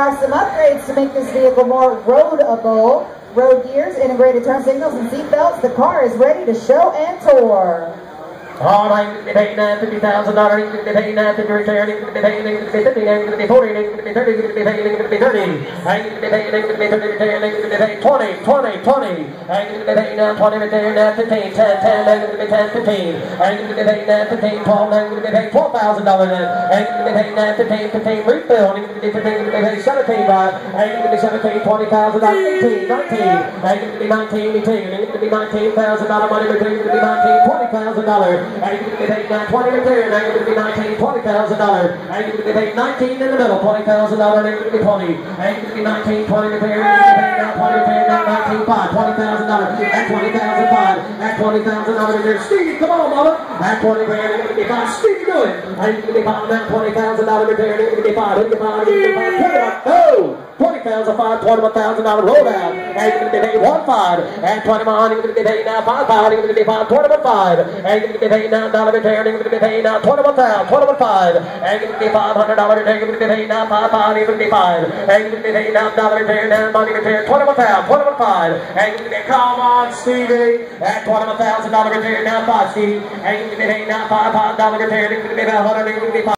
Have some upgrades to make this vehicle more roadable. Road gears, integrated turn signals, and seat belts. The car is ready to show and tour. All right, going to be paying uh, fifty thousand to be paying uh, fifty return. Going to be fifty. Going to be forty. To be thirty. Going to be thirty. Paying. Going to be thirty return. To be paying twenty, twenty, twenty. Be paying uh, twenty return. Uh, fifteen, ten, ten. To be ten, fifteen. Be paying uh, fifteen, twelve. To be paying twelve thousand dollars. Be paying uh, fifteen, fifteen. Refill. To be fifteen. Paying seventeen. Going to be seventeen, twenty thousand. Eighteen, nineteen. To be nineteen, eighteen. To be nineteen thousand dollar money return. To be nineteen, twenty thousand dollars. I'm going to be now 20 return, I'm going to be 19, $20,000. I'm going to be paid 19 in the middle, $20,000, I'm going to be 20. I'm going to be 19, 20 repair, I'm going to be paid now 20 repair, now 19, 5, $20,000, at 20,000, 5, at $20,000 repair. Stevie, come on, mama. At 20 repair, I'm going to be 5. Stevie, do it. I'm going to be 5, now $20,000 repair, I'm going to be 5, I'm going to be 5, I'm going to be 5, 21, no. Twenty thousand five, twenty-one thousand dollar roll down. And going to be paid one five. And twenty-one, you're going to be paid now five five. Going to be five. And you're going to be paid now dollar return. Going to be paid now twenty-one thousand, twenty-one five. And you're going to be five hundred dollar return. Going to be paid now five five. Going to be five. And going to be paid now dollar return. Now money return twenty-one thousand, twenty-one five. And you're going to be come on, Stevie. At twenty-one thousand dollar return now five, Stevie. And going to be paid now five five dollar return. Going to be paid hundred. Going to be five.